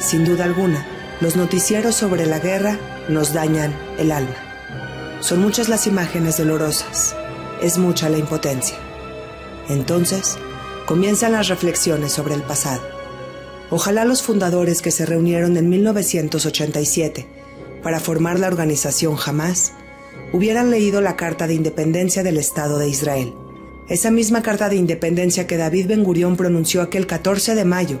Sin duda alguna, los noticieros sobre la guerra nos dañan el alma. Son muchas las imágenes dolorosas, es mucha la impotencia. Entonces, comienzan las reflexiones sobre el pasado. Ojalá los fundadores que se reunieron en 1987 para formar la organización Hamas hubieran leído la Carta de Independencia del Estado de Israel. Esa misma Carta de Independencia que David Ben Gurión pronunció aquel 14 de mayo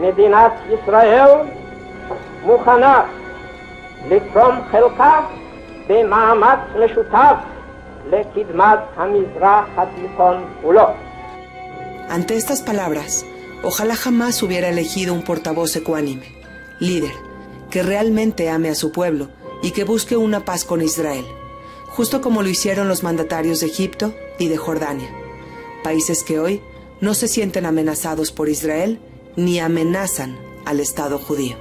מדינת ישראל מוכנה לתרום חלקה במאמץ משותף לקדמת המזרח התיכון כולו. Ante estas palabras, ojalá jamás hubiera elegido un portavoz ecuánime, líder, que realmente ame a su pueblo y que busque una paz con Israel justo como lo hicieron los mandatarios de Egipto y de Jordania, países que hoy no se sienten amenazados por Israel ni amenazan al Estado judío.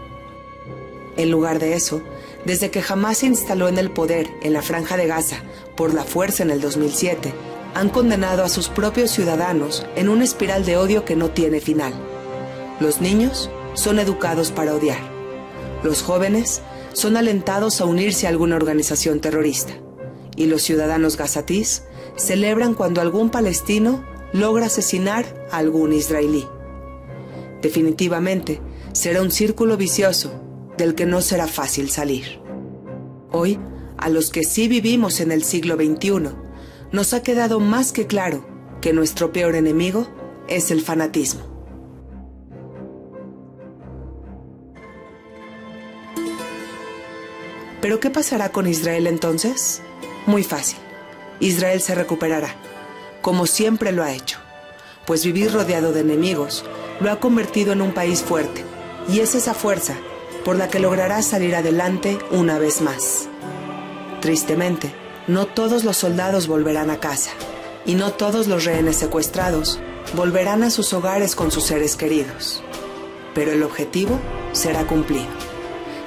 En lugar de eso, desde que jamás se instaló en el poder en la franja de Gaza por la fuerza en el 2007, han condenado a sus propios ciudadanos en una espiral de odio que no tiene final. Los niños son educados para odiar. Los jóvenes son alentados a unirse a alguna organización terrorista y los ciudadanos gazatís celebran cuando algún palestino logra asesinar a algún israelí. Definitivamente, será un círculo vicioso del que no será fácil salir. Hoy, a los que sí vivimos en el siglo XXI, nos ha quedado más que claro que nuestro peor enemigo es el fanatismo. ¿Pero qué pasará con Israel entonces? Muy fácil. Israel se recuperará, como siempre lo ha hecho, pues vivir rodeado de enemigos lo ha convertido en un país fuerte, y es esa fuerza por la que logrará salir adelante una vez más. Tristemente, no todos los soldados volverán a casa, y no todos los rehenes secuestrados volverán a sus hogares con sus seres queridos. Pero el objetivo será cumplido.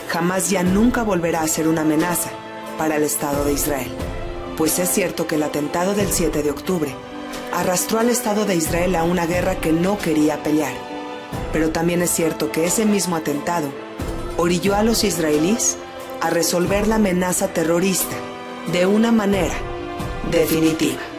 Jamás ya nunca volverá a ser una amenaza para el Estado de Israel. Pues es cierto que el atentado del 7 de octubre arrastró al Estado de Israel a una guerra que no quería pelear. Pero también es cierto que ese mismo atentado orilló a los israelíes a resolver la amenaza terrorista de una manera definitiva.